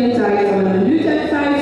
uur tijd en een